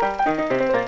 Música